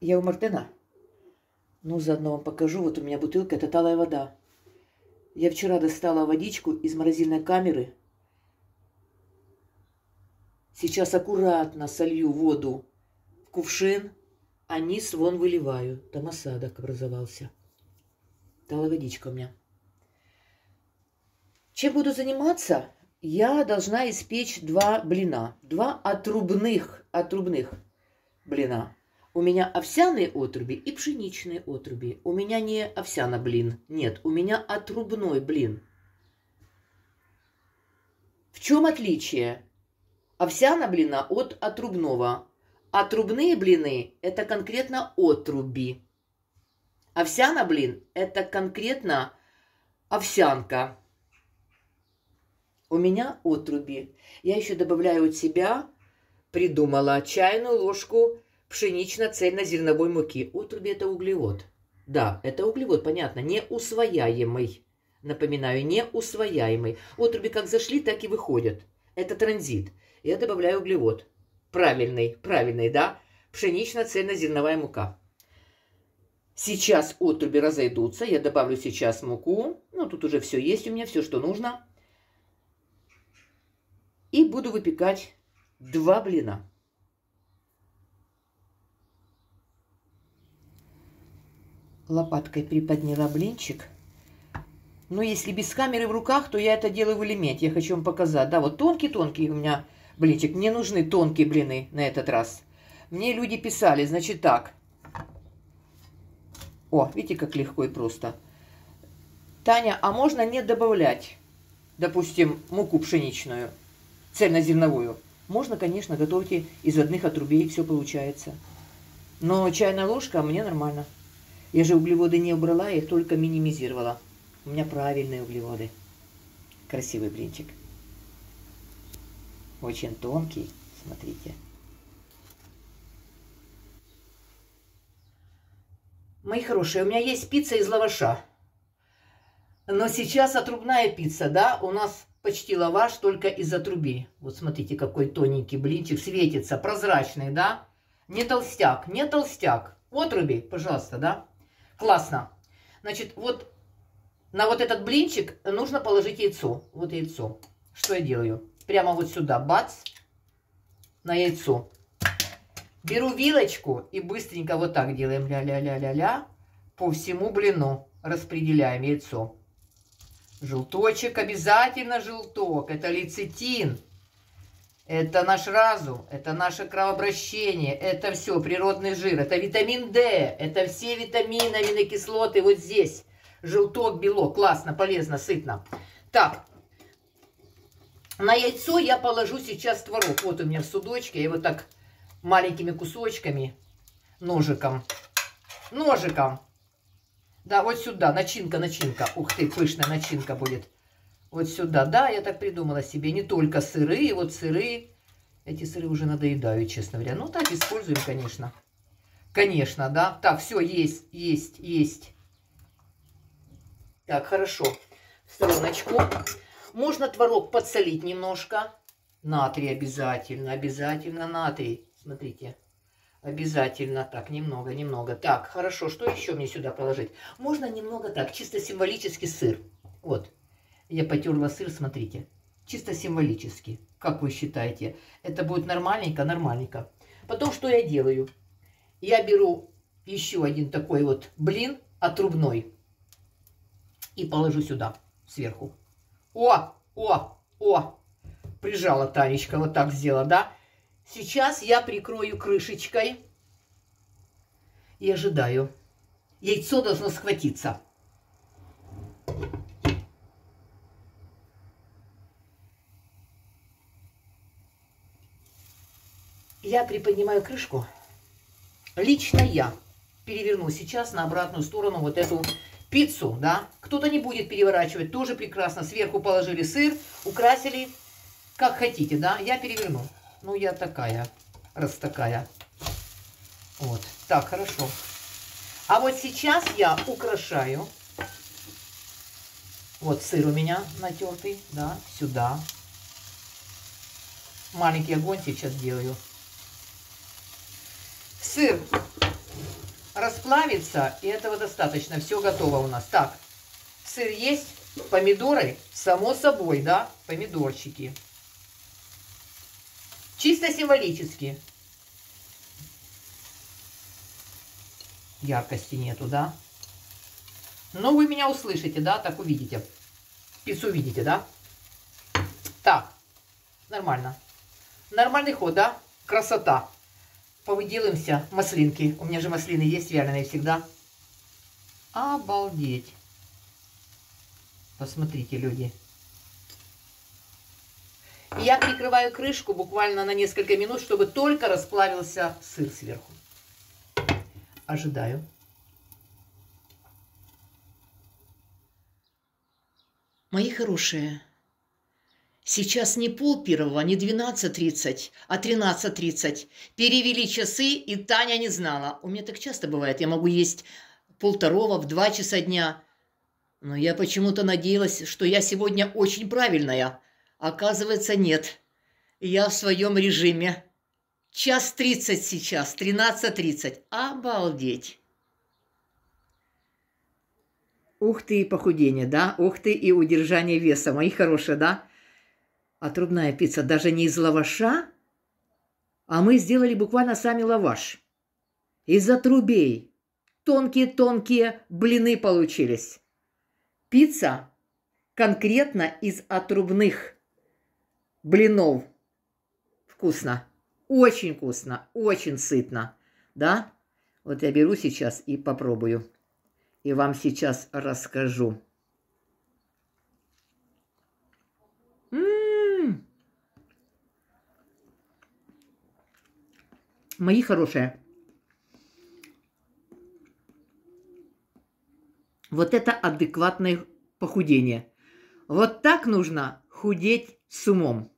Я у Мартена. Ну, заодно вам покажу. Вот у меня бутылка, это талая вода. Я вчера достала водичку из морозильной камеры. Сейчас аккуратно солью воду в кувшин, а низ вон выливаю. Там осадок образовался. Талая водичка у меня. Чем буду заниматься? Я должна испечь два блина. Два отрубных, отрубных блина. У меня овсяные отруби и пшеничные отруби. У меня не овсяно блин. Нет, у меня отрубной блин. В чем отличие овсяно блина от отрубного? Отрубные блины – это конкретно отруби. Овсяно блин – это конкретно овсянка. У меня отруби. Я еще добавляю от себя, придумала чайную ложку пшенично-цельнозерновой муки. Отруби – это углевод. Да, это углевод, понятно, неусвояемый. Напоминаю, неусвояемый. Отруби как зашли, так и выходят. Это транзит. Я добавляю углевод. Правильный, правильный, да? Пшенично-цельнозерновая мука. Сейчас отруби разойдутся. Я добавлю сейчас муку. Ну, тут уже все есть у меня, все, что нужно. И буду выпекать два блина. Лопаткой приподняла блинчик. Но если без камеры в руках, то я это делаю в элементе. Я хочу вам показать. Да, вот тонкий-тонкий у меня блинчик. Мне нужны тонкие блины на этот раз. Мне люди писали, значит так. О, видите, как легко и просто. Таня, а можно не добавлять, допустим, муку пшеничную, цельнозерновую? Можно, конечно, готовьте из одних отрубей, все получается. Но чайная ложка мне нормально. Я же углеводы не убрала, их только минимизировала. У меня правильные углеводы. Красивый блинчик. Очень тонкий, смотрите. Мои хорошие, у меня есть пицца из лаваша. Но сейчас отрубная пицца, да, у нас почти лаваш только из отруби. Вот смотрите, какой тоненький блинчик, светится, прозрачный, да? Не толстяк, не толстяк. Отруби, пожалуйста, да? Классно. Значит, вот на вот этот блинчик нужно положить яйцо. Вот яйцо. Что я делаю? Прямо вот сюда, бац, на яйцо. Беру вилочку и быстренько вот так делаем ля-ля-ля-ля-ля по всему блину. Распределяем яйцо. Желточек, обязательно желток. Это лецитин. Это наш разум, это наше кровообращение, это все, природный жир, это витамин D, это все витамины, аминокислоты вот здесь. Желток, белок, классно, полезно, сытно. Так, на яйцо я положу сейчас творог. Вот у меня в судочке, я вот так маленькими кусочками, ножиком, ножиком. Да, вот сюда, начинка, начинка. Ух ты, пышная начинка будет. Вот сюда. Да, я так придумала себе. Не только сырые, вот сырые. Эти сыры уже надоедают, честно говоря. Ну, так используем, конечно. Конечно, да. Так, все, есть, есть, есть. Так, хорошо. В стороночку. Можно творог подсолить немножко. Натрий обязательно, обязательно натрий. Смотрите. Обязательно. Так, немного, немного. Так, хорошо. Что еще мне сюда положить? Можно немного так, чисто символический сыр. Вот. Я потерла сыр, смотрите. Чисто символически. Как вы считаете? Это будет нормальненько, нормальненько. Потом что я делаю? Я беру еще один такой вот блин отрубной. И положу сюда, сверху. О, о, о. Прижала Танечка, вот так сделала, да? Сейчас я прикрою крышечкой. И ожидаю. Яйцо должно схватиться. Я приподнимаю крышку. Лично я переверну сейчас на обратную сторону вот эту пиццу, да. Кто-то не будет переворачивать, тоже прекрасно. Сверху положили сыр, украсили, как хотите, да. Я переверну. Ну, я такая, раз такая. Вот, так, хорошо. А вот сейчас я украшаю. Вот сыр у меня натертый, да, сюда. Маленький огонь сейчас делаю. Сыр расплавится, и этого достаточно. Все готово у нас. Так, сыр есть, помидоры, само собой, да, помидорчики. Чисто символически. Яркости нету, да? Но вы меня услышите, да, так увидите. Пиццу увидите, да? Так, нормально. Нормальный ход, да? Красота. Повыделаемся. Маслинки. У меня же маслины есть вяленые всегда. Обалдеть. Посмотрите, люди. Я прикрываю крышку буквально на несколько минут, чтобы только расплавился сыр сверху. Ожидаю. Мои хорошие, сейчас не пол первого, не 12.30, а 13.30. Перевели часы, и Таня не знала. У меня так часто бывает. Я могу есть полвторого в два часа дня. Но я почему-то надеялась, что я сегодня очень правильная. Оказывается, нет. Я в своем режиме. Час тридцать сейчас, тринадцать тридцать. Обалдеть. Ух ты, и похудение, да? Ух ты, и удержание веса. Мои хорошие, да? А трубная пицца даже не из лаваша, а мы сделали буквально сами лаваш. Из отрубей. Тонкие-тонкие блины получились. Пицца конкретно из отрубных блинов. Вкусно. Очень вкусно, очень сытно. Да? Вот я беру сейчас и попробую и вам сейчас расскажу. Мои хорошие, вот это адекватное похудение. Вот так нужно худеть с умом.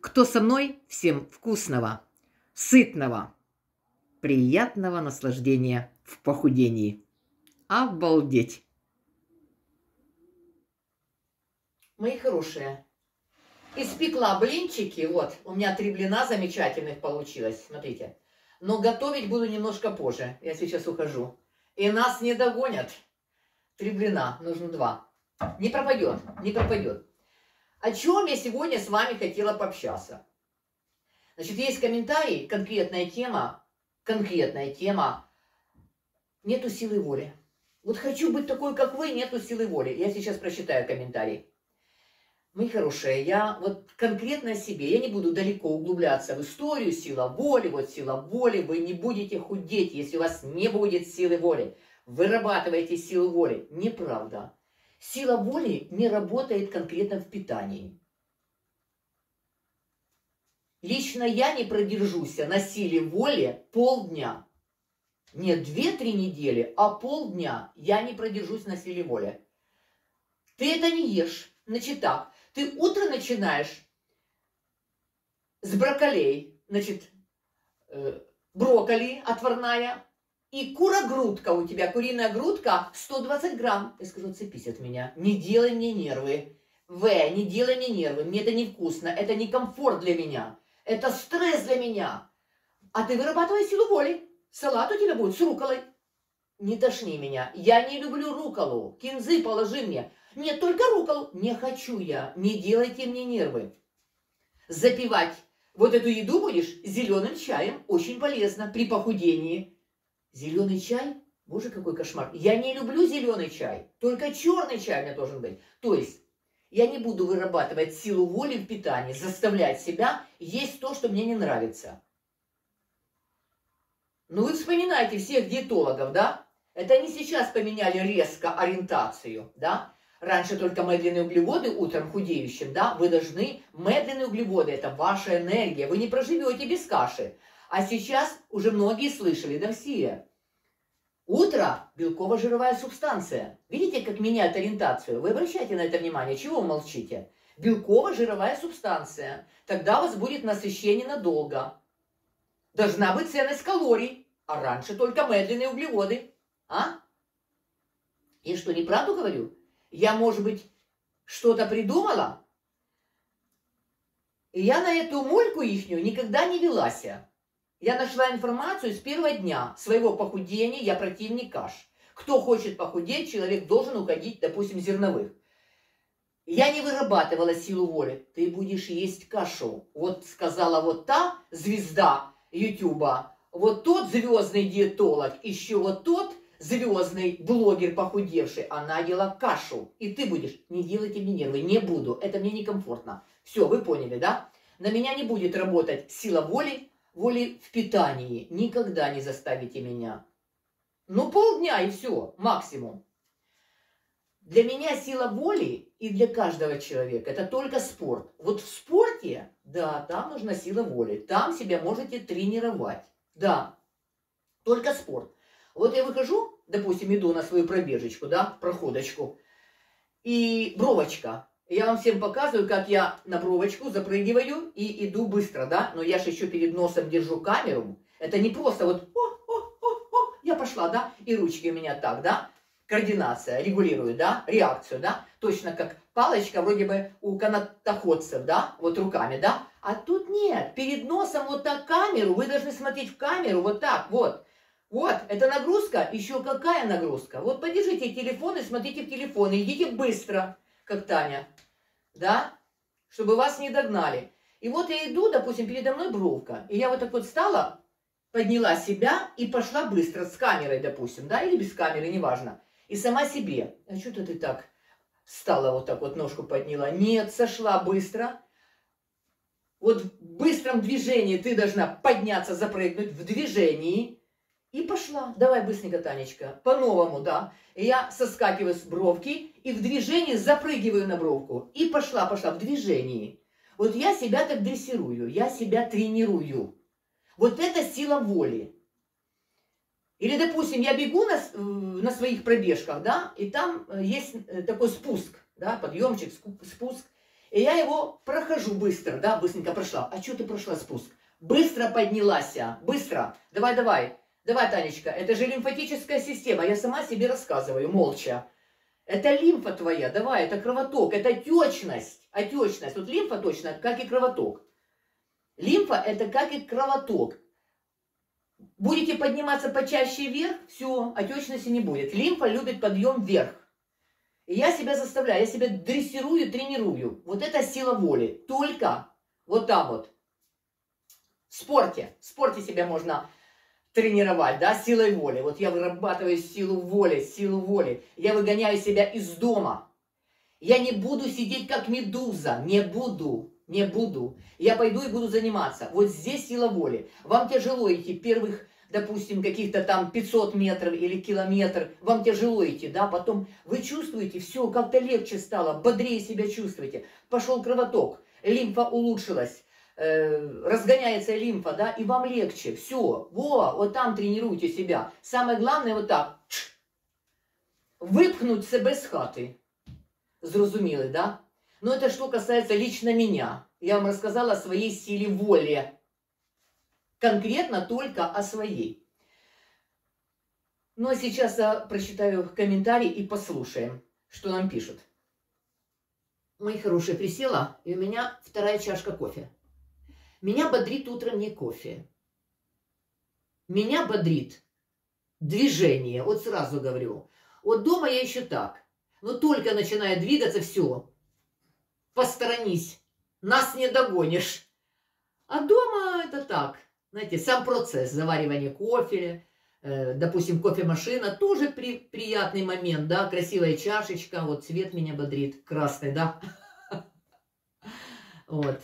Кто со мной, всем вкусного, сытного, приятного наслаждения в похудении. Обалдеть! Мои хорошие, испекла блинчики, вот, у меня три блина замечательных получилось, смотрите. Но готовить буду немножко позже, я сейчас ухожу. И нас не догонят. Три блина, нужно два. Не пропадет, не пропадет. О чем я сегодня с вами хотела пообщаться? Значит, есть комментарий, конкретная тема, конкретная тема, нету силы воли. Вот хочу быть такой, как вы, нету силы воли. Я сейчас прочитаю комментарий. Мои хорошие, я вот конкретно себе, я не буду далеко углубляться в историю, сила воли, вот сила воли, вы не будете худеть, если у вас не будет силы воли. Вырабатываете силу воли. Неправда. Сила воли не работает конкретно в питании. Лично я не продержусь на силе воли полдня. Не 2-3 недели, а полдня я не продержусь на силе воли. Ты это не ешь. Значит так, ты утро начинаешь с брокколей, значит, э, брокколи отварная, и кура-грудка у тебя, куриная грудка 120 грамм. Я скажу, отцепись от меня, не делай мне нервы. В, не делай мне нервы, мне это невкусно, это не комфорт для меня, это стресс для меня. А ты вырабатывай силу воли. Салат у тебя будет с руколой. Не тошни меня. Я не люблю руколу. Кинзы положи мне. Нет, только руколу. Не хочу я. Не делайте мне нервы. Запивать вот эту еду будешь зеленым чаем. Очень полезно при похудении. Зеленый чай? Боже, какой кошмар. Я не люблю зеленый чай. Только черный чай у меня должен быть. То есть я не буду вырабатывать силу воли в питании, заставлять себя есть то, что мне не нравится. Ну вы вспоминаете всех диетологов, да? Это они сейчас поменяли резко ориентацию, да? Раньше только медленные углеводы утром худеющим, да? Вы должны, медленные углеводы, это ваша энергия, вы не проживете без каши. А сейчас уже многие слышали, да все. Утро – белково-жировая субстанция. Видите, как меняет ориентацию? Вы обращайте на это внимание. Чего вы молчите? Белково-жировая субстанция. Тогда у вас будет насыщение надолго должна быть ценность калорий, а раньше только медленные углеводы. А? Я что, неправду говорю? Я, может быть, что-то придумала? И я на эту мульку ихнюю никогда не велась. Я нашла информацию с первого дня своего похудения, я противник каш. Кто хочет похудеть, человек должен уходить, допустим, зерновых. Я не вырабатывала силу воли. Ты будешь есть кашу. Вот сказала вот та звезда Ютуба, вот тот звездный диетолог, еще вот тот звездный блогер похудевший, она ела кашу. И ты будешь, не делайте мне нервы, не буду, это мне некомфортно. Все, вы поняли, да? На меня не будет работать сила воли, воли в питании. Никогда не заставите меня. Ну, полдня и все, максимум. Для меня сила воли и для каждого человека это только спорт. Вот в спорте, да, там нужна сила воли. Там себя можете тренировать. Да, только спорт. Вот я выхожу, допустим, иду на свою пробежечку, да, проходочку, и бровочка. Я вам всем показываю, как я на бровочку запрыгиваю и иду быстро, да, но я же еще перед носом держу камеру. Это не просто вот я пошла, да, и ручки у меня так, да, координация, регулирует, да, реакцию, да, точно как палочка вроде бы у канатоходцев, да, вот руками, да, а тут нет, перед носом вот так камеру, вы должны смотреть в камеру вот так, вот, вот, это нагрузка, еще какая нагрузка, вот подержите телефон и смотрите в телефон, идите быстро, как Таня, да, чтобы вас не догнали. И вот я иду, допустим, передо мной бровка, и я вот так вот стала, подняла себя и пошла быстро с камерой, допустим, да, или без камеры, неважно. И сама себе, а что-то ты так стала вот так вот ножку подняла. Нет, сошла быстро. Вот в быстром движении ты должна подняться, запрыгнуть в движении. И пошла. Давай быстренько, Танечка. По-новому, да. Я соскакиваю с бровки и в движении запрыгиваю на бровку. И пошла, пошла в движении. Вот я себя так дрессирую, я себя тренирую. Вот это сила воли. Или, допустим, я бегу на, э, на своих пробежках, да, и там э, есть э, такой спуск, да, подъемчик, спуск. И я его прохожу быстро, да, быстренько прошла. А что ты прошла спуск? Быстро поднялась, быстро. Давай, давай, давай, Танечка, это же лимфатическая система. Я сама себе рассказываю, молча. Это лимфа твоя, давай, это кровоток, это отечность, отечность. Вот лимфа точно, как и кровоток. Лимфа – это как и кровоток. Будете подниматься почаще вверх, все, отечности не будет. Лимфа любит подъем вверх. И я себя заставляю, я себя дрессирую, тренирую. Вот это сила воли. Только вот там вот. В спорте. В спорте себя можно тренировать, да, силой воли. Вот я вырабатываю силу воли, силу воли. Я выгоняю себя из дома. Я не буду сидеть как медуза, не буду не буду. Я пойду и буду заниматься. Вот здесь сила воли. Вам тяжело идти первых, допустим, каких-то там 500 метров или километр. Вам тяжело идти, да? Потом вы чувствуете, все, как-то легче стало, бодрее себя чувствуете. Пошел кровоток, лимфа улучшилась э, разгоняется лимфа, да, и вам легче. Все, во, вот там тренируйте себя. Самое главное вот так. Выпхнуть себе з хати. Зрозуміли, да? Но это что касается лично меня. Я вам рассказала о своей силе воли. Конкретно только о своей. Ну а сейчас я прочитаю комментарий и послушаем, что нам пишут. Мои хорошие, присела, и у меня вторая чашка кофе. Меня бодрит утром не кофе. Меня бодрит движение. Вот сразу говорю. Вот дома я еще так. Но только начинаю двигаться, все, посторонись, нас не догонишь. А дома это так, знаете, сам процесс заваривания кофе, э, допустим, кофемашина, тоже при, приятный момент, да, красивая чашечка, вот цвет меня бодрит, красный, да. Вот.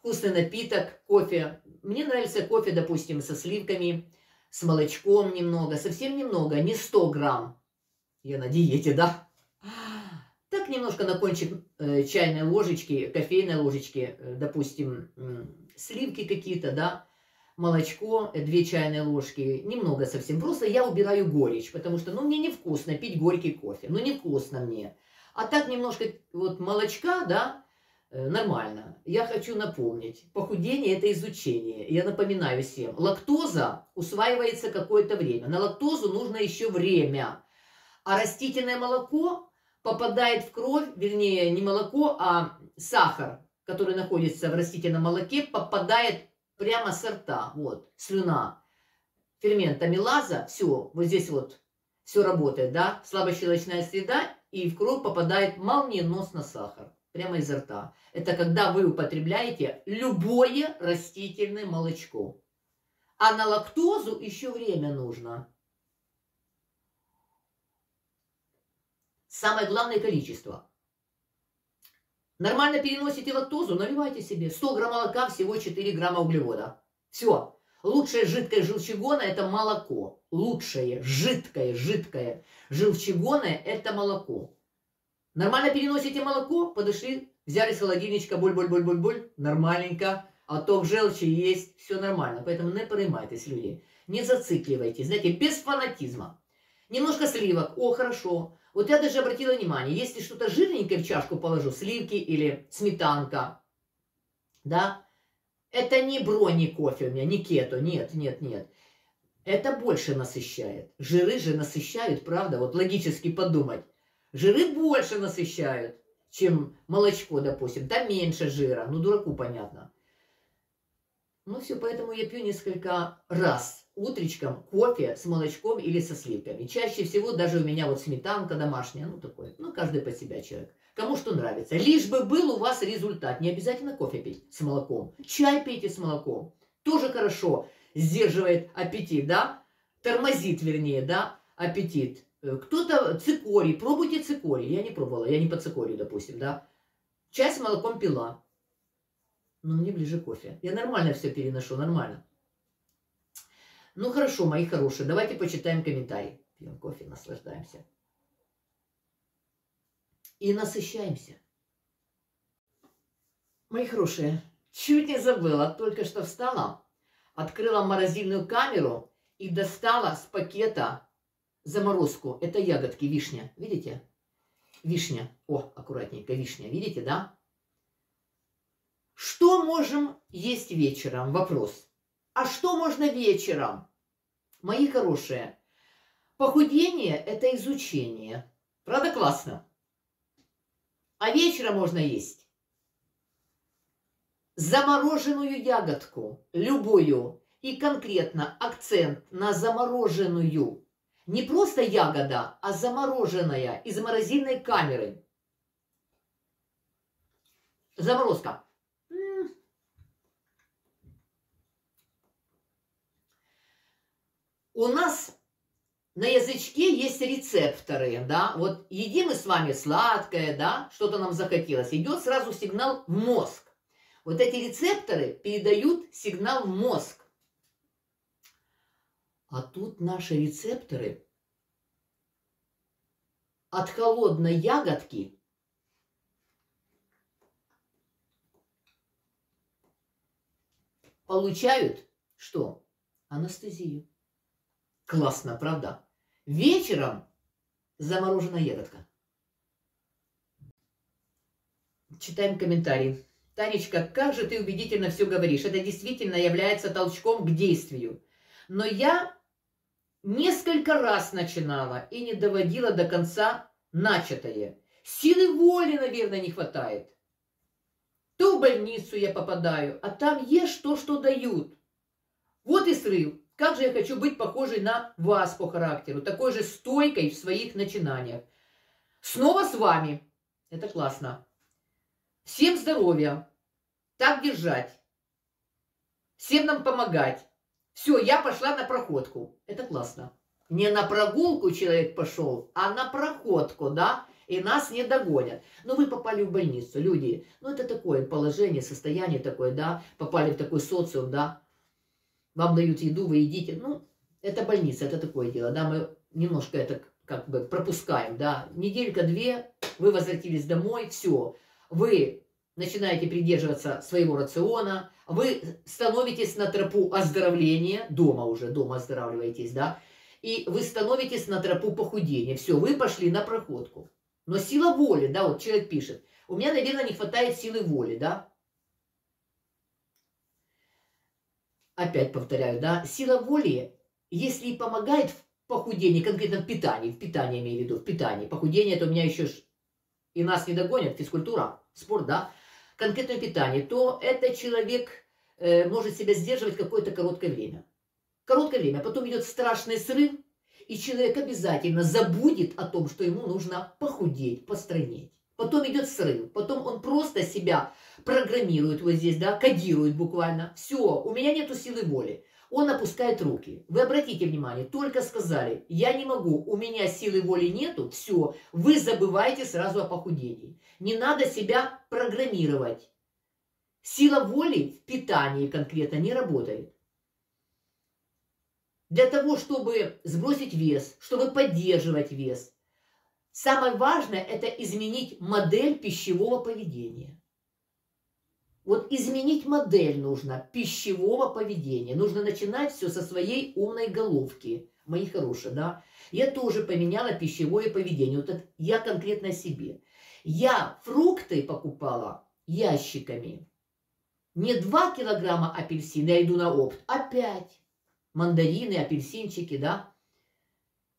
Вкусный напиток, кофе. Мне нравится кофе, допустим, со сливками, с молочком немного, совсем немного, не 100 грамм. Я на диете, да? Так немножко на кончик э, чайной ложечки, кофейной ложечки, э, допустим, э, сливки какие-то, да, молочко, э, две чайные ложки, немного совсем. Просто я убираю горечь, потому что, ну, мне невкусно пить горький кофе, ну, невкусно мне. А так немножко вот молочка, да, нормально. Я хочу напомнить, похудение – это изучение. Я напоминаю всем, лактоза усваивается какое-то время. На лактозу нужно еще время. А растительное молоко попадает в кровь, вернее, не молоко, а сахар, который находится в растительном молоке, попадает прямо с рта, вот, слюна, фермент амилаза, все, вот здесь вот все работает, да, слабощелочная среда, и в кровь попадает молниеносно сахар, прямо изо рта. Это когда вы употребляете любое растительное молочко. А на лактозу еще время нужно. Самое главное количество. Нормально переносите лактозу, наливайте себе. 100 грамм молока, всего 4 грамма углевода. Все. Лучшее жидкое желчегона – это молоко. Лучшее, жидкое, жидкое желчегонное – это молоко. Нормально переносите молоко, подошли, взяли с холодильничка, боль-боль-боль-боль-боль, нормальненько, а то в желчи есть, все нормально. Поэтому не переймайтесь, люди. Не зацикливайтесь, знаете, без фанатизма. Немножко сливок, о, хорошо. Вот я даже обратила внимание, если что-то жирненькое в чашку положу, сливки или сметанка, да, это не брони кофе у меня, не кето, нет, нет, нет. Это больше насыщает. Жиры же насыщают, правда? Вот логически подумать. Жиры больше насыщают, чем молочко, допустим. Там меньше жира. Ну, дураку понятно. Ну, все, поэтому я пью несколько раз утречком кофе с молочком или со сливками. Чаще всего даже у меня вот сметанка домашняя, ну, такой. Ну, каждый под себя человек. Кому что нравится. Лишь бы был у вас результат. Не обязательно кофе пить с молоком. Чай пейте с молоком. Тоже хорошо сдерживает аппетит, да? Тормозит, вернее, да, аппетит. Э, кто-то цикорий, пробуйте цикорий. Я не пробовала, я не по цикорию, допустим, да. Чай с молоком пила. Но мне ближе кофе. Я нормально все переношу, нормально. Ну хорошо, мои хорошие, давайте почитаем комментарий. Пьем кофе, наслаждаемся и насыщаемся. Мои хорошие, чуть не забыла, только что встала, открыла морозильную камеру и достала с пакета заморозку. Это ягодки, вишня, видите? Вишня, о, аккуратненько, вишня, видите, да? Что можем есть вечером? Вопрос. А что можно вечером? Мои хорошие, похудение – это изучение. Правда классно? А вечером можно есть замороженную ягодку, любую, и конкретно акцент на замороженную. Не просто ягода, а замороженная из морозильной камеры. Заморозка. У нас на язычке есть рецепторы, да, вот едим мы с вами сладкое, да, что-то нам захотелось, идет сразу сигнал в мозг. Вот эти рецепторы передают сигнал в мозг. А тут наши рецепторы от холодной ягодки получают что? Анестезию. Классно, правда? Вечером замороженная ягодка. Читаем комментарий. Танечка, как же ты убедительно все говоришь. Это действительно является толчком к действию. Но я несколько раз начинала и не доводила до конца начатое. Силы воли, наверное, не хватает. То в больницу я попадаю, а там ешь то, что дают. Вот и срыв. Как же я хочу быть похожей на вас по характеру, такой же стойкой в своих начинаниях. Снова с вами. Это классно. Всем здоровья. Так держать. Всем нам помогать. Все, я пошла на проходку. Это классно. Не на прогулку человек пошел, а на проходку, да? И нас не догонят. Но вы попали в больницу, люди. Ну, это такое положение, состояние такое, да? Попали в такой социум, да? вам дают еду, вы едите. Ну, это больница, это такое дело, да, мы немножко это как бы пропускаем, да. Неделька-две, вы возвратились домой, все. Вы начинаете придерживаться своего рациона, вы становитесь на тропу оздоровления, дома уже, дома оздоравливаетесь, да, и вы становитесь на тропу похудения. Все, вы пошли на проходку. Но сила воли, да, вот человек пишет, у меня, наверное, не хватает силы воли, да, опять повторяю, да, сила воли, если и помогает в похудении, конкретно в питании, в питании имею в виду, в питании, похудение, это у меня еще ж и нас не догонят, физкультура, спорт, да, конкретное питание, то это человек э, может себя сдерживать какое-то короткое время. Короткое время, потом идет страшный срыв, и человек обязательно забудет о том, что ему нужно похудеть, постройнеть. Потом идет срыв, потом он просто себя программирует вот здесь, да, кодирует буквально. Все, у меня нету силы воли. Он опускает руки. Вы обратите внимание, только сказали, я не могу, у меня силы воли нету, все, вы забываете сразу о похудении. Не надо себя программировать. Сила воли в питании конкретно не работает. Для того, чтобы сбросить вес, чтобы поддерживать вес, самое важное – это изменить модель пищевого поведения. Вот изменить модель нужно пищевого поведения. Нужно начинать все со своей умной головки. Мои хорошие, да? Я тоже поменяла пищевое поведение. Вот это я конкретно себе. Я фрукты покупала ящиками. Не 2 килограмма апельсин, я иду на опт, а 5. Мандарины, апельсинчики, да?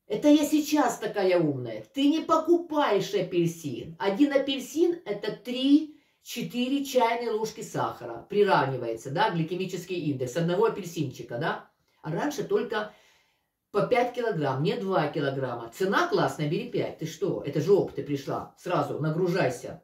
Это я сейчас такая умная. Ты не покупаешь апельсин. Один апельсин это 3 4 чайные ложки сахара приравнивается, да, гликемический индекс одного апельсинчика, да. А раньше только по 5 килограмм, не 2 килограмма. Цена классная, бери 5. Ты что? Это же опыт, ты пришла. Сразу нагружайся.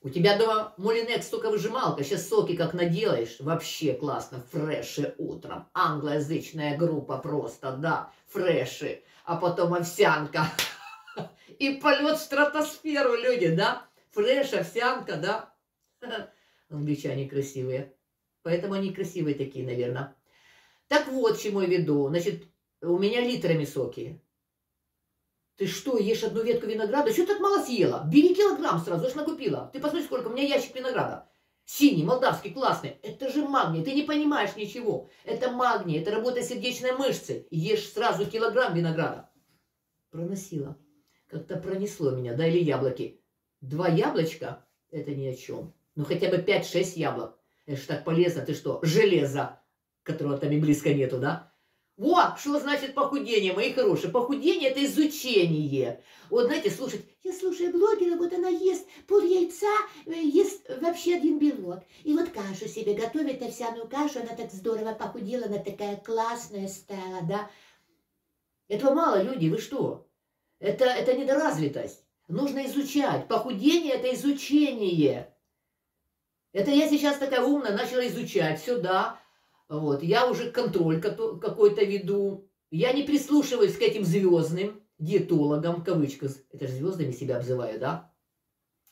У тебя дома Мулинекс столько выжималка, сейчас соки как наделаешь. Вообще классно, фреши утром. Англоязычная группа просто, да, фреши. А потом овсянка. И полет в стратосферу, люди, да? Фреш, овсянка, да? Англичане красивые. Поэтому они красивые такие, наверное. Так вот, чему я веду. Значит, у меня литрами соки. Ты что, ешь одну ветку винограда? Что ты так мало съела? Бери килограмм сразу, ж накупила. Ты посмотри, сколько у меня ящик винограда. Синий, молдавский, классный. Это же магний, ты не понимаешь ничего. Это магний, это работа сердечной мышцы. Ешь сразу килограмм винограда. Проносила. Как-то пронесло меня, да, или яблоки. Два яблочка – это ни о чем. Ну, хотя бы 5-6 яблок. Это ж так полезно. Ты что, железо, которого там и близко нету, да? Вот, что значит похудение, мои хорошие. Похудение – это изучение. Вот, знаете, слушать. Я слушаю блогера, вот она ест пол яйца, э, ест вообще один белок. И вот кашу себе готовит, овсяную кашу, она так здорово похудела, она такая классная стала, да? Этого мало, люди, вы что? Это, это недоразвитость. Нужно изучать. Похудение – это изучение. Это я сейчас такая умная, начала изучать. Все, да. Вот. Я уже контроль какой-то веду. Я не прислушиваюсь к этим звездным диетологам, кавычка. Это же звездами себя обзываю, да?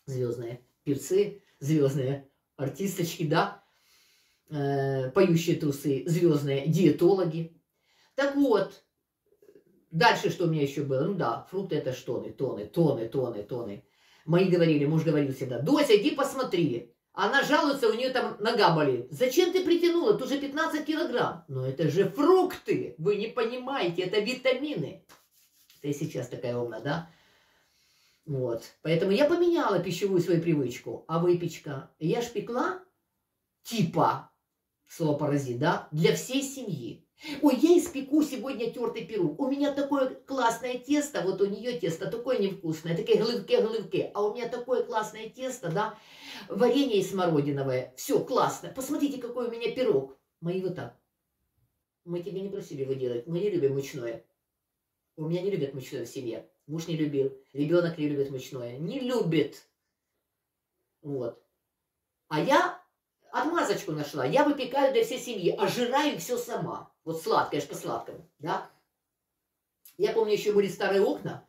Звездные певцы, звездные артисточки, да? Э, поющие трусы, звездные диетологи. Так вот, Дальше что у меня еще было? Ну да, фрукты это что? Тоны, тоны, тоны, тоны, тоны. Мои говорили, муж говорил всегда, Дося, иди посмотри. Она жалуется, у нее там нога болит. Зачем ты притянула? Тут же 15 килограмм. Но это же фрукты. Вы не понимаете, это витамины. Ты сейчас такая умная, да? Вот. Поэтому я поменяла пищевую свою привычку. А выпечка? Я ж пекла типа, слово паразит, да, для всей семьи. Ой, я испеку сегодня тертый пирог. У меня такое классное тесто, вот у нее тесто такое невкусное, такие глывки-глывки. А у меня такое классное тесто, да, варенье смородиновое. Все, классно. Посмотрите, какой у меня пирог. Мои вот так. Мы тебе не просили его делать. Мы не любим мучное. У меня не любят мучное в семье. Муж не любил. Ребенок не любит мучное. Не любит. Вот. А я отмазочку нашла. Я выпекаю для всей семьи, ожираю все сама. Вот сладкое, аж по-сладкому, да? Я помню, еще были старые окна,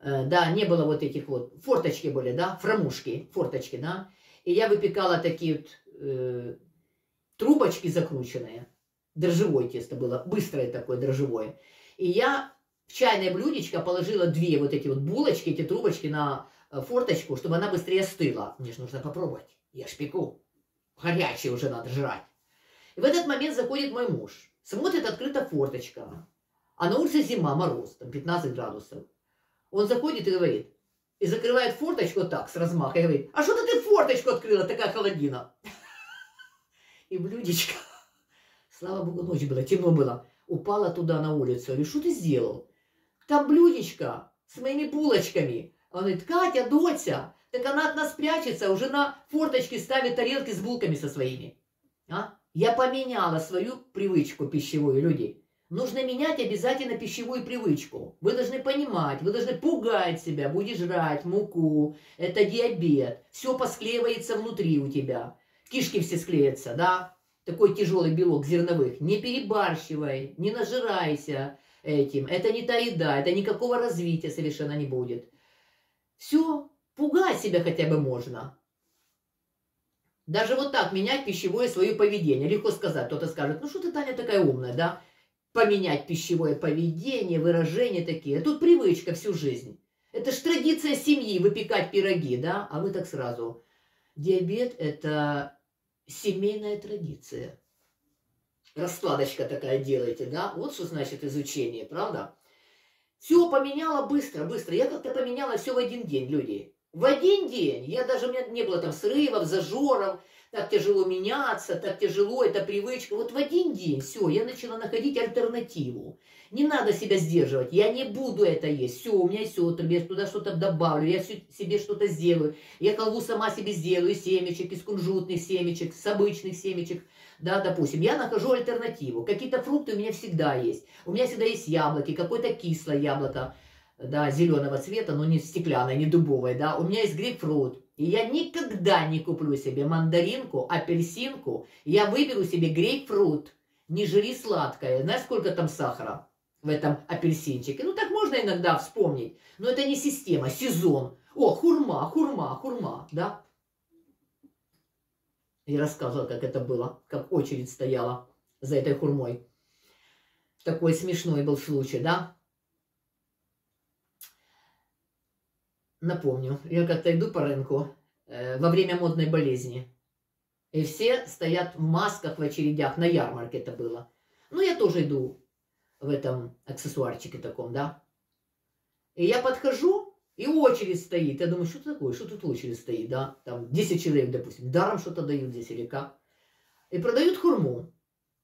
э, да, не было вот этих вот, форточки были, да, фрамушки, форточки, да, и я выпекала такие вот э, трубочки закрученные, дрожжевое тесто было, быстрое такое дрожжевое, и я в чайное блюдечко положила две вот эти вот булочки, эти трубочки на э, форточку, чтобы она быстрее остыла. Мне же нужно попробовать, я ж пеку, горячее уже надо жрать. И в этот момент заходит мой муж. Смотрит, открыта форточка. А на улице зима, мороз, там 15 градусов. Он заходит и говорит, и закрывает форточку вот так, с размаха, и говорит, а что ты форточку открыла, такая холодина? И блюдечко, слава богу, ночь была, темно было, упала туда на улицу. Я говорю, что ты сделал? Там блюдечко с моими булочками. Он говорит, Катя, Дося, так она от нас прячется, уже на форточке ставит тарелки с булками со своими. А? Я поменяла свою привычку пищевую, люди. Нужно менять обязательно пищевую привычку. Вы должны понимать, вы должны пугать себя, будешь жрать муку, это диабет, все посклеивается внутри у тебя. Кишки все склеятся, да? Такой тяжелый белок зерновых. Не перебарщивай, не нажирайся этим. Это не та еда, это никакого развития совершенно не будет. Все, пугать себя хотя бы можно. Даже вот так менять пищевое свое поведение. Легко сказать. Кто-то скажет, ну что ты, Таня, такая умная, да? Поменять пищевое поведение, выражения такие. Тут привычка всю жизнь. Это ж традиция семьи, выпекать пироги, да? А вы так сразу. Диабет – это семейная традиция. Раскладочка такая делаете, да? Вот что значит изучение, правда? Все поменяла быстро, быстро. Я как-то поменяла все в один день, люди. В один день. Я даже, у меня не было там срывов, зажоров, так тяжело меняться, так тяжело, это привычка. Вот в один день все, я начала находить альтернативу. Не надо себя сдерживать, я не буду это есть. Все, у меня все, я туда что-то добавлю, я себе что-то сделаю. Я халву сама себе сделаю семечек, из кунжутных семечек, с обычных семечек. Да, допустим, я нахожу альтернативу. Какие-то фрукты у меня всегда есть. У меня всегда есть яблоки, какое-то кислое яблоко да, зеленого цвета, но не стеклянное, не дубовое, да, у меня есть грейпфрут. И я никогда не куплю себе мандаринку, апельсинку, я выберу себе грейпфрут. Не жри сладкое. Знаешь, сколько там сахара в этом апельсинчике? Ну, так можно иногда вспомнить. Но это не система, сезон. О, хурма, хурма, хурма, да? И рассказывала, как это было, как очередь стояла за этой хурмой. Такой смешной был случай, да? Напомню, я как-то иду по рынку э, во время модной болезни. И все стоят в масках в очередях, на ярмарке это было. Ну, я тоже иду в этом аксессуарчике таком, да. И я подхожу, и очередь стоит. Я думаю, что такое, что тут очередь стоит, да. Там 10 человек, допустим, даром что-то дают здесь или как. И продают хурму.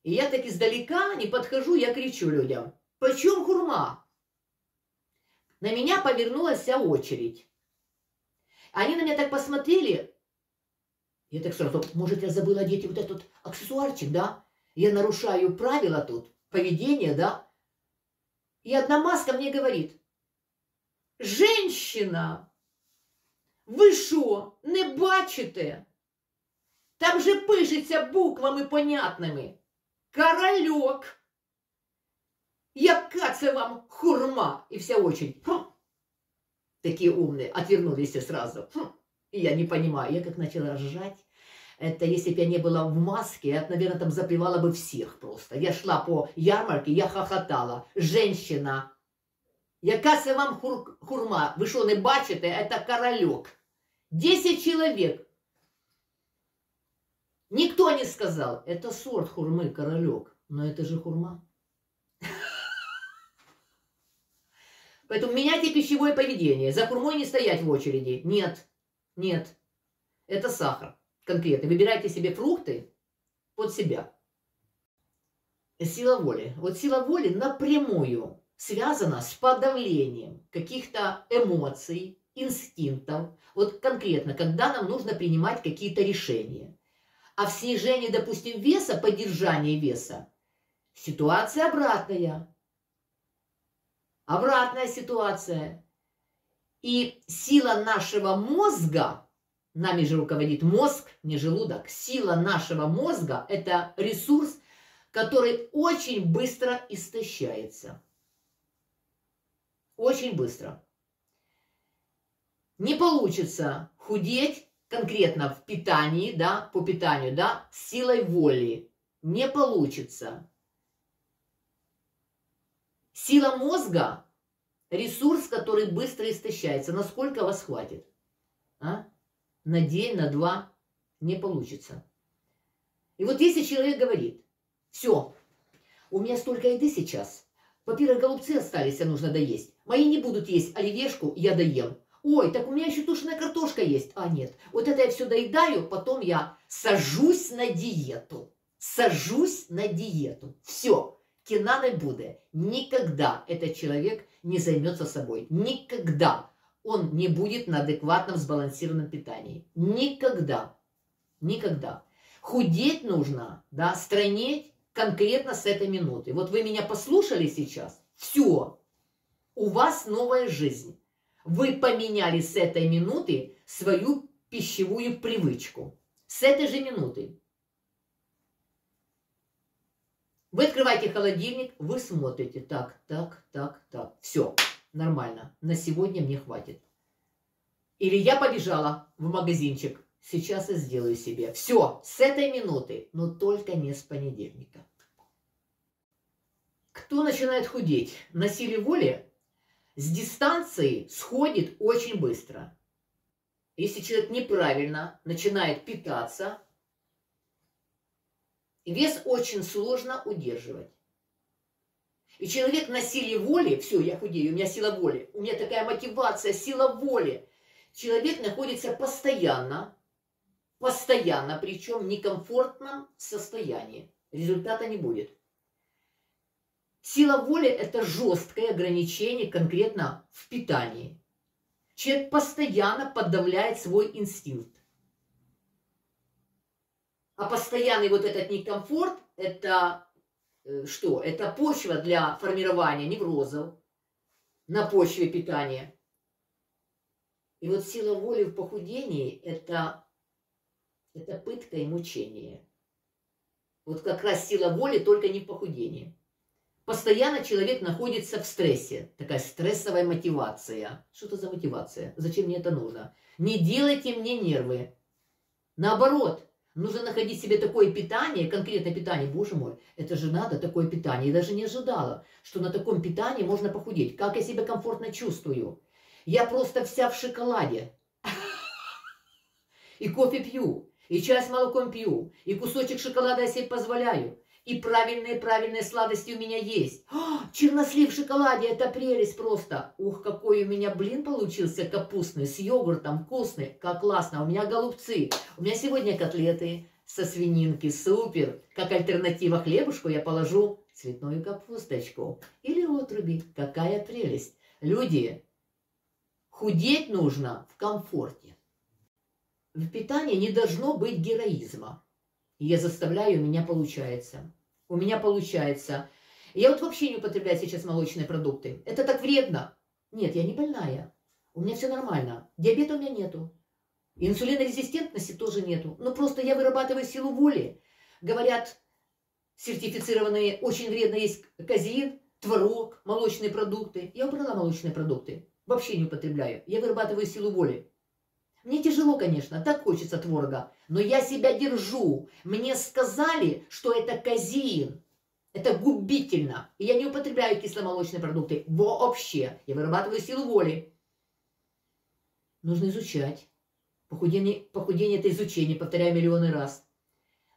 И я так издалека не подхожу, я кричу людям, почем хурма? На меня повернулась вся очередь. Они на меня так посмотрели. Я так сразу, может, я забыла одеть вот этот аксессуарчик, да? Я нарушаю правила тут, поведение, да? И одна маска мне говорит, женщина, ви що, не бачите? Там же пишеться буквами понятними. Корольок. Яка це вам хурма? І вся очередь такие умные, отвернулись все сразу. Хм, и я не понимаю, я как начала ржать. Это если бы я не была в маске, я, наверное, там запивала бы всех просто. Я шла по ярмарке, я хохотала. Женщина, яка це вам хур, хурма? Ви що не бачите? Это королек. Десять человек. Никто не сказал, это сорт хурмы, королек. Но это же хурма. Поэтому меняйте пищевое поведение. За хурмой не стоять в очереди. Нет, нет. Это сахар конкретно. Выбирайте себе фрукты под себя. Сила воли. Вот сила воли напрямую связана с подавлением каких-то эмоций, инстинктов. Вот конкретно, когда нам нужно принимать какие-то решения. А в снижении, допустим, веса, поддержании веса, ситуация обратная обратная ситуация. И сила нашего мозга, нами же руководит мозг, не желудок, сила нашего мозга – это ресурс, который очень быстро истощается. Очень быстро. Не получится худеть конкретно в питании, да, по питанию, да, силой воли. Не получится. Сила мозга – ресурс, который быстро истощается. Насколько вас хватит? А? На день, на два не получится. И вот если человек говорит, все, у меня столько еды сейчас, во-первых, голубцы остались, а нужно доесть. Мои не будут есть оливешку, я доем. Ой, так у меня еще тушеная картошка есть. А нет, вот это я все доедаю, потом я сажусь на диету. Сажусь на диету. Все кина не буде. Никогда этот человек не займется собой. Никогда. он не будет на адекватном сбалансированном питании. Никогда. Никогда. Худеть нужно, да, странеть конкретно с этой минуты. Вот вы меня послушали сейчас, все, у вас новая жизнь. Вы поменяли с этой минуты свою пищевую привычку. С этой же минуты. Вы открываете холодильник, вы смотрите, так, так, так, так, все, нормально, на сегодня мне хватит. Или я побежала в магазинчик, сейчас я сделаю себе. Все, с этой минуты, но только не с понедельника. Кто начинает худеть на силе воли, с дистанции сходит очень быстро. Если человек неправильно начинает питаться, вес очень сложно удерживать. И человек на силе воли, все, я худею, у меня сила воли, у меня такая мотивация, сила воли. Человек находится постоянно, постоянно, причем в некомфортном состоянии. Результата не будет. Сила воли – это жесткое ограничение конкретно в питании. Человек постоянно подавляет свой инстинкт. А постоянный вот этот некомфорт – это э, что? Это почва для формирования неврозов на почве питания. И вот сила воли в похудении – это, это пытка и мучение. Вот как раз сила воли только не в похудении. Постоянно человек находится в стрессе. Такая стрессовая мотивация. Что это за мотивация? Зачем мне это нужно? Не делайте мне нервы. Наоборот, Нужно находить себе такое питание, конкретное питание. Боже мой, это же надо, такое питание. Я даже не ожидала, что на таком питании можно похудеть. Как я себя комфортно чувствую. Я просто вся в шоколаде. И кофе пью, и чай с молоком пью, и кусочек шоколада я себе позволяю. И правильные-правильные сладости у меня есть. А, чернослив в шоколаде, это прелесть просто. Ух, какой у меня блин получился капустный, с йогуртом, вкусный. Как классно, у меня голубцы. У меня сегодня котлеты со свининки, супер. Как альтернатива хлебушку я положу цветную капусточку. Или отруби, какая прелесть. Люди, худеть нужно в комфорте. В питании не должно быть героизма. Я заставляю, у меня получается. У меня получается. Я вот вообще не употребляю сейчас молочные продукты. Это так вредно. Нет, я не больная. У меня все нормально. Диабета у меня нету. Инсулинорезистентности тоже нету. Но просто я вырабатываю силу воли. Говорят, сертифицированные, очень вредно есть казеин, творог, молочные продукты. Я убрала молочные продукты. Вообще не употребляю. Я вырабатываю силу воли. Мне тяжело, конечно, так хочется творога, но я себя держу. Мне сказали, что это казеин. Это губительно. И я не употребляю кисломолочные продукты вообще. Я вырабатываю силу воли. Нужно изучать. Похудение, похудение – это изучение, повторяю миллионы раз.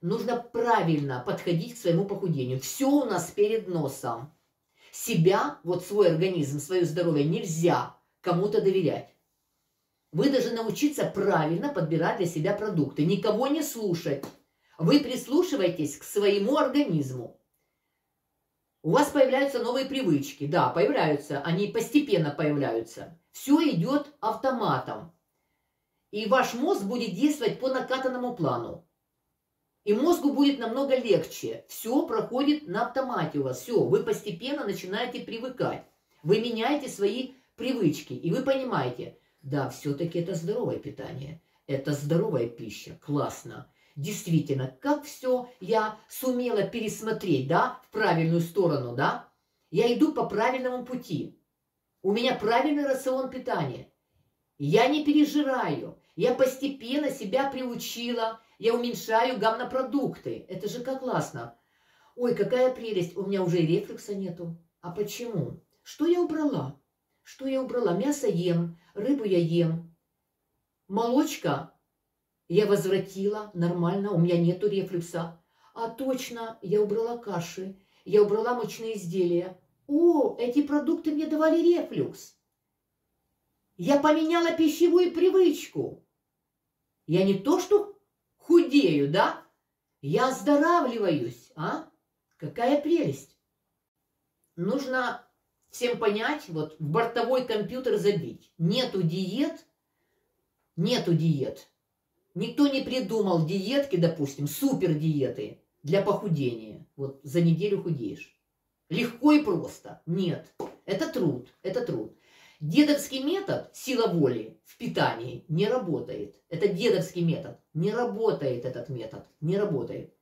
Нужно правильно подходить к своему похудению. Все у нас перед носом. Себя, вот свой организм, свое здоровье нельзя кому-то доверять. Вы должны научиться правильно подбирать для себя продукты, никого не слушать. Вы прислушиваетесь к своему организму. У вас появляются новые привычки. Да, появляются. Они постепенно появляются. Все идет автоматом. И ваш мозг будет действовать по накатанному плану. И мозгу будет намного легче. Все проходит на автомате у вас. Все, вы постепенно начинаете привыкать. Вы меняете свои привычки. И вы понимаете, да, все-таки это здоровое питание. Это здоровая пища. Классно. Действительно, как все я сумела пересмотреть, да, в правильную сторону, да? Я иду по правильному пути. У меня правильный рацион питания. Я не пережираю. Я постепенно себя приучила. Я уменьшаю гамнопродукты. Это же как классно. Ой, какая прелесть. У меня уже и рефлюкса нету. А почему? Что я убрала? Что я убрала? Мясо ем, рыбу я ем. Молочка я возвратила нормально, у меня нету рефлюкса. А точно, я убрала каши, я убрала мучные изделия. О, эти продукты мне давали рефлюкс. Я поменяла пищевую привычку. Я не то, что худею, да? Я оздоравливаюсь, а? Какая прелесть. Нужно всем понять, вот в бортовой компьютер забить. Нету диет, нету диет. Никто не придумал диетки, допустим, супер диеты для похудения. Вот за неделю худеешь. Легко и просто. Нет. Это труд. Это труд. Дедовский метод, сила воли в питании, не работает. Это дедовский метод. Не работает этот метод. Не работает.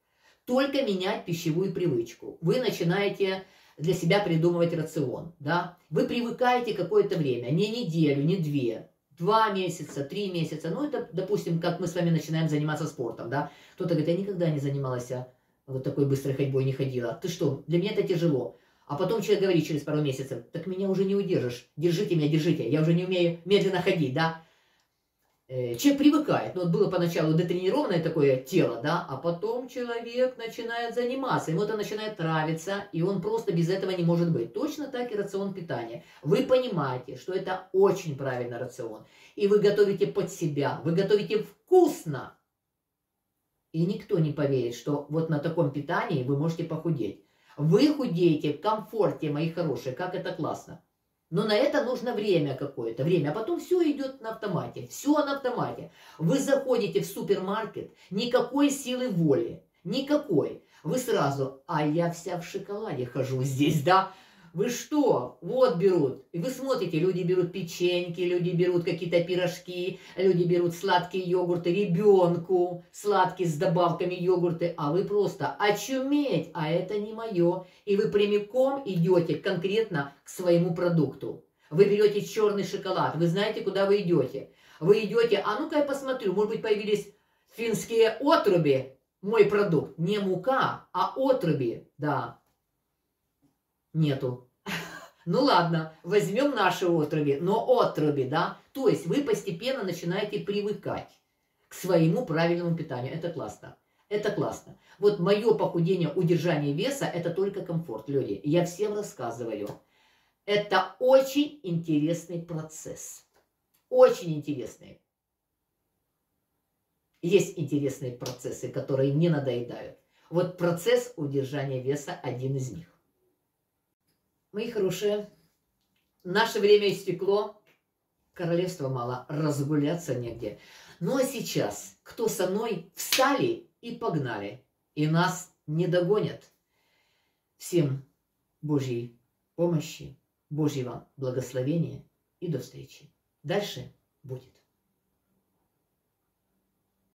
Только менять пищевую привычку. Вы начинаете для себя придумывать рацион. Да? Вы привыкаете какое-то время, не неделю, не две, два месяца, три месяца. Ну, это, допустим, как мы с вами начинаем заниматься спортом. Да? Кто-то говорит, я никогда не занималась а, вот такой быстрой ходьбой, не ходила. Ты что, для меня это тяжело. А потом человек говорит через пару месяцев, так меня уже не удержишь, держите меня, держите, я уже не умею медленно ходить, да. Э, человек привыкает, ну вот было поначалу детренированное такое тело, да, а потом человек начинает заниматься, ему это начинает нравиться, и он просто без этого не может быть. Точно так и рацион питания. Вы понимаете, что это очень правильный рацион, и вы готовите под себя, вы готовите вкусно, и никто не поверит, что вот на таком питании вы можете похудеть. Вы худеете в комфорте, мои хорошие, как это классно. Но на это нужно время какое-то, время. А потом все идет на автомате, все на автомате. Вы заходите в супермаркет, никакой силы воли, никакой. Вы сразу, а я вся в шоколаде хожу здесь, да? Вы что? Вот берут. И вы смотрите, люди берут печеньки, люди берут какие-то пирожки, люди берут сладкие йогурты ребенку, сладкие с добавками йогурты, а вы просто очуметь, а это не мое. И вы прямиком идете конкретно к своему продукту. Вы берете черный шоколад, вы знаете, куда вы идете. Вы идете, а ну-ка я посмотрю, может быть появились финские отруби, мой продукт. Не мука, а отруби, да, Нету. Ну ладно, возьмем наши отруби, но отруби, да? То есть вы постепенно начинаете привыкать к своему правильному питанию. Это классно. Это классно. Вот мое похудение, удержание веса, это только комфорт, люди. Я всем рассказываю. Это очень интересный процесс. Очень интересный. Есть интересные процессы, которые не надоедают. Вот процесс удержания веса один из них. Мои хорошие, наше время истекло, королевства мало, разгуляться негде. Ну а сейчас, кто со мной, встали и погнали, и нас не догонят. Всем Божьей помощи, Божьего благословения и до встречи. Дальше будет.